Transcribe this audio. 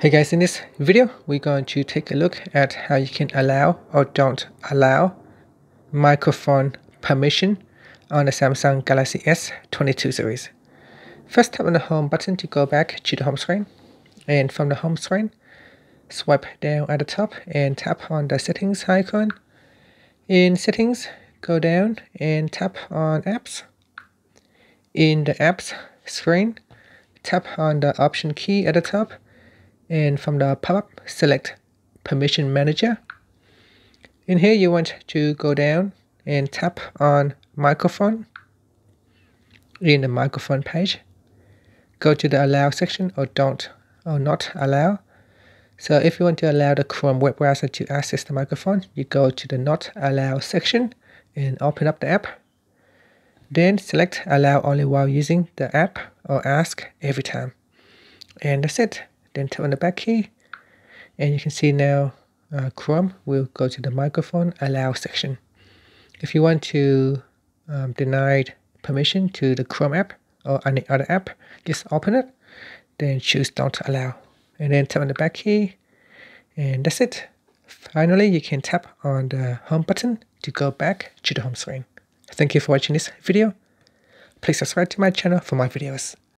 Hey guys, in this video, we're going to take a look at how you can allow or don't allow microphone permission on the Samsung Galaxy S22 series. First tap on the home button to go back to the home screen. And from the home screen, swipe down at the top and tap on the settings icon. In settings, go down and tap on apps. In the apps screen, tap on the option key at the top and from the pop-up select permission manager. In here you want to go down and tap on microphone. In the microphone page go to the allow section or don't or not allow. So if you want to allow the Chrome web browser to access the microphone you go to the not allow section and open up the app. Then select allow only while using the app or ask every time. And that's it then tap on the back key and you can see now uh, Chrome will go to the microphone allow section. If you want to um, deny permission to the Chrome app or any other app, just open it, then choose don't allow and then tap on the back key and that's it. Finally, you can tap on the home button to go back to the home screen. Thank you for watching this video. Please subscribe to my channel for more videos.